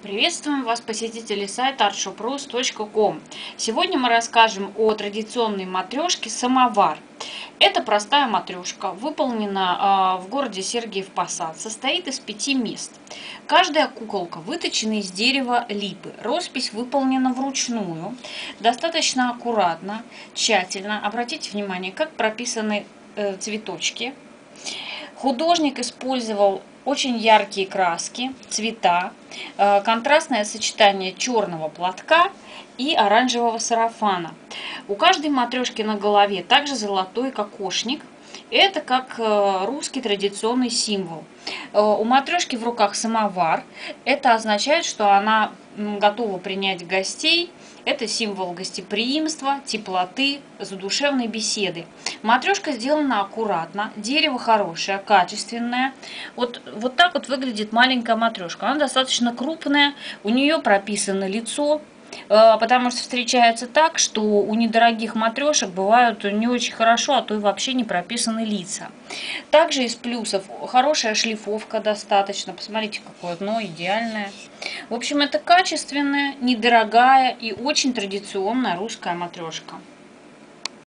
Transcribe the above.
Приветствуем вас, посетители сайта artshopros.com. Сегодня мы расскажем о традиционной матрешке «Самовар». Это простая матрешка, выполнена а, в городе Сергиев Посад, состоит из пяти мест. Каждая куколка выточена из дерева липы. Роспись выполнена вручную, достаточно аккуратно, тщательно. Обратите внимание, как прописаны э, цветочки. Художник использовал очень яркие краски, цвета, э, контрастное сочетание черного платка и оранжевого сарафана. У каждой матрешки на голове также золотой кокошник. Это как э, русский традиционный символ. Э, у матрешки в руках самовар. Это означает, что она готова принять гостей. Это символ гостеприимства, теплоты, задушевной беседы. Матрешка сделана аккуратно, дерево хорошее, качественное. Вот, вот так вот выглядит маленькая матрешка. Она достаточно крупная, у нее прописано лицо, потому что встречается так, что у недорогих матрешек бывают не очень хорошо, а то и вообще не прописаны лица. Также из плюсов хорошая шлифовка достаточно. Посмотрите, какое дно идеальное. В общем, это качественная, недорогая и очень традиционная русская матрешка.